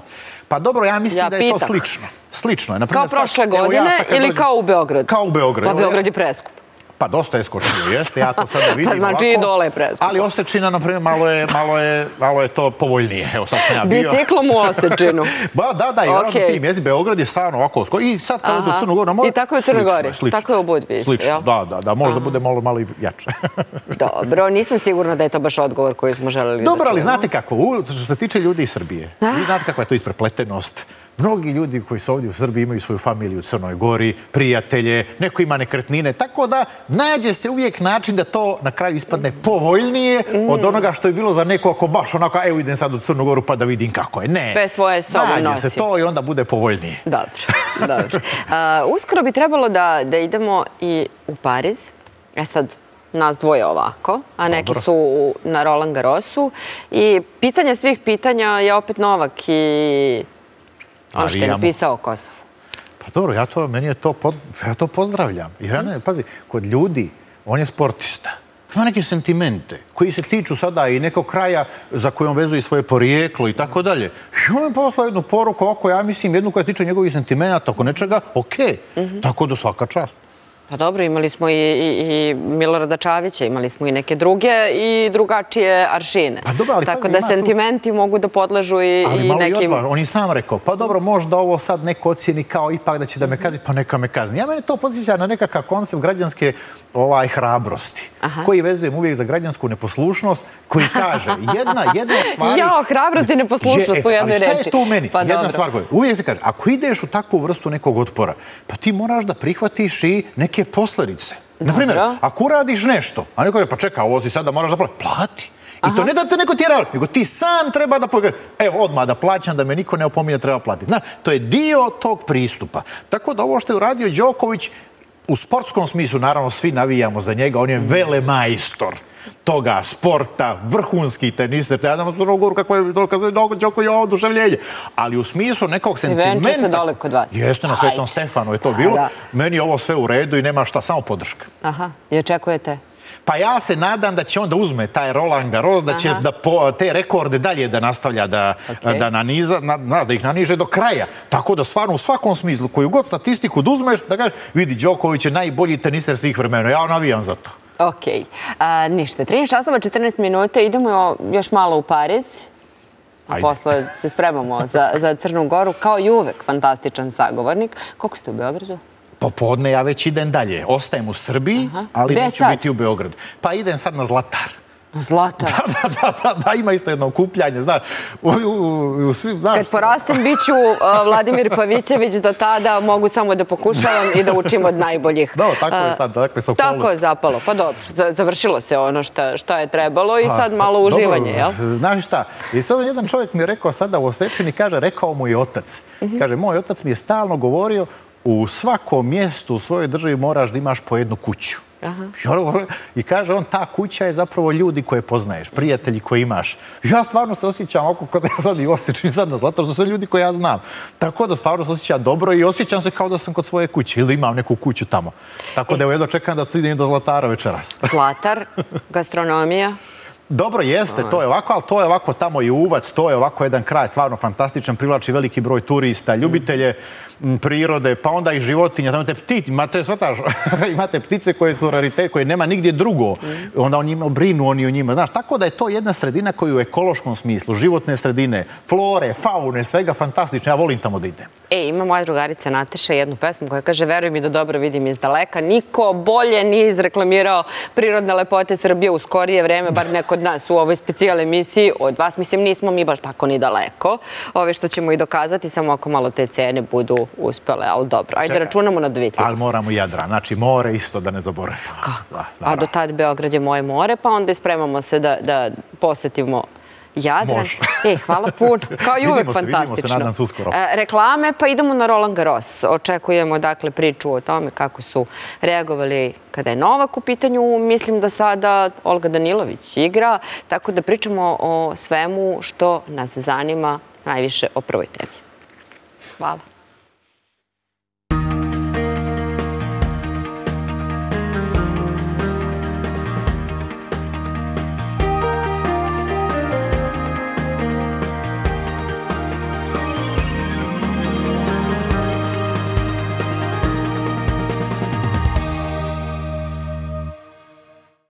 Pa dobro, ja mislim ja da je to slično. Slično je. Naprimjer, kao prošle godine ili kao u Beogradu? Kao u Beogradu. Pa Beograd je preskup. Pa dosta je skočio, jeste, ja to sada vidim Pa znači i dole je preskupo. Ali Osečina, na primjer, malo je, malo, je, malo je to povoljnije. Evo sad sam ja bio. Biciklom u Osečinu. ba, da, da, i okay. okay. tim jezi, Beograd je stvarno ovako sko. I sad kada do Crnu Goru, I tako je u Crnoj Gori, slično, tako je u Budvi. Slično, da, da, da, možda bude malo, malo jače. Dobro, nisam sigurna da je to baš odgovor koji smo želeli Dobro, ali znate kako, što se tiče ljudi iz Srbije, vi znate kakva je to isprepletenost. Mnogi ljudi koji su ovdje u Srbiji imaju svoju familiju u Crnoj Gori, prijatelje, neko ima nekretnine, tako da nađe se uvijek način da to na kraju ispadne povoljnije od onoga što je bilo za neko ako baš onako, evo idem sad u Crnu Goru pa da vidim kako je. Ne. Sve svoje sobom nosi. Nađe se to i onda bude povoljnije. Dobro, dobro. Uh, uskoro bi trebalo da, da idemo i u Pariz. E sad, nas dvoje ovako, a neki su na Roland Garrosu. I pitanje svih pitanja je opet Novak i ono što je napisao Kosovo. Pa dobro, ja to, meni je to, ja to pozdravljam. Jer, ne, pazi, kod ljudi, on je sportista. Ima neke sentimente koji se tiču sada i nekog kraja za kojom vezuje svoje porijeklo i tako dalje. I on je poslao jednu poruku oko, ja mislim, jednu koja tiče njegovih sentimenta, oko nečega, okej. Tako da svaka čast. Pa dobro, imali smo i, i, i Milorada Čavića, imali smo i neke druge i drugačije aršine. Pa dobro, ali Tako da sentimenti mogu da podležu i, ali i malo nekim... Ali malo i odvar, on je sam rekao, pa dobro, možda ovo sad neko ocjeni kao ipak da će da me kazni, pa neka me kazni. Ja mene to podsjeća na nekakav koncept građanske ovaj, hrabrosti, Aha. koji vezujem uvijek za građansku neposlušnost, koji kaže, jedna, jedna stvar... Jao, hrabrost i neposlušnost u jednoj reči. Ali šta je to u meni? Pa jedna dobro. stvar koja uvijek se kaže, ako ideš u takvu vrstu nekog otpora, pa ti moraš da prihvatiš i neke posledice. Naprimjer, ako uradiš nešto, a neko je, pa čeka, ovo si sada moraš da plati, plati. I to ne da te neko tjera, nego ti sam treba da pogledaj. Evo, odmah da plaćam, da me niko ne opominje, treba platiti. Znaš, to je dio tog pristupa. Tako da ovo što je uradio Đoković, u sportskom smislu, naravno, svi navijamo za njega, on je vele majstor toga sporta, vrhunski tenister, ja znam u Goru kako je Đoko je oduševljenje. Ali u smislu nekog sentimenta... I venče se dole kod vas. Jeste, na Svetom Stefanu je to bilo. Meni je ovo sve u redu i nema šta, samo podrška. Aha, i očekujete? Pa ja se nadam da će on da uzme taj Roland Garros, da će da po, te rekorde dalje da nastavlja da, okay. da, naniza, na, da ih naniže do kraja. Tako da stvarno u svakom smislu, koju god statistiku da uzmeš, da kažeš, vidi, Đoković je najbolji teniser svih vremena. Ja navijam za to. Ok. A, ništa. 13 časova, 14 minuta. Idemo još malo u Pariz. Posle se spremamo za, za Crnu Goru. Kao i uvek, fantastičan sagovornik. Koliko ste u Beogradu? Popodne ja već idem dalje. Ostajem u Srbiji, Aha. ali Gde neću sad? biti u Beogradu. Pa idem sad na Zlatar. Zlata. Da, da, da, da, da, ima isto jedno okupljanje, znaš. U, u, u, svi, znaš. Kad porastim, bit ću uh, Vladimir Pavićević, do tada mogu samo da pokušavam i da učim od najboljih. Da, tako je sad, takve su okolnosti. Tako je zapalo, pa dobro, završilo se ono šta, šta je trebalo i pa, sad malo uživanje, jel? Znaš šta, i sad jedan čovjek mi je rekao sada u osjećini, kaže, rekao mu i otac. Mhm. Kaže, moj otac mi je stalno govorio, u svakom mjestu u svojoj državi moraš da imaš po jednu kuću. Ono, I kaže on, ta kuća je zapravo ljudi koje poznaješ, prijatelji koje imaš. Ja stvarno se osjećam oko kod je sad i osjećam sad na zlato, to su sve ljudi koje ja znam. Tako da stvarno se osjećam dobro i osjećam se kao da sam kod svoje kuće ili imam neku kuću tamo. Tako da evo jedno čekam da idem do Zlatara večeras. Zlatar, gastronomija. Dobro, jeste, to je ovako, ali to je ovako tamo i uvac, to je ovako jedan kraj, stvarno fantastičan, privlači veliki broj turista, ljubitelje prirode, pa onda i životinja, imate ptice, imate, svataš, imate ptice koje su raritet, koje nema nigdje drugo, onda o njima brinu oni o njima, znaš, tako da je to jedna sredina koja u ekološkom smislu, životne sredine, flore, faune, svega fantastično, ja volim tamo da idem. E, ima moja drugarica Nateša jednu pesmu koja kaže veruj mi da dobro vidim iz daleka. Niko bolje nije izreklamirao prirodne lepote Srbije u skorije vreme, bar neko od nas u ovoj specijal emisiji. Od vas, mislim, nismo mi baš tako ni daleko. Ove što ćemo i dokazati, samo ako malo te cene budu uspele, ali dobro. Ajde, računamo na dvitljivost. Ali moramo jadra, znači more isto da ne zaboravimo. Kako? A do tad Beograd je moje more, pa onda ispremamo se da posetimo Jadran. Može. E, hvala puno. Kao i uvek fantastično. Vidimo se, nadam se uskoro. E, reklame, pa idemo na Roland Garros. Očekujemo, dakle, priču o tome kako su reagovali kada je Novak u pitanju. Mislim da sada Olga Danilović igra, tako da pričamo o svemu što nas zanima najviše o prvoj temi. Hvala.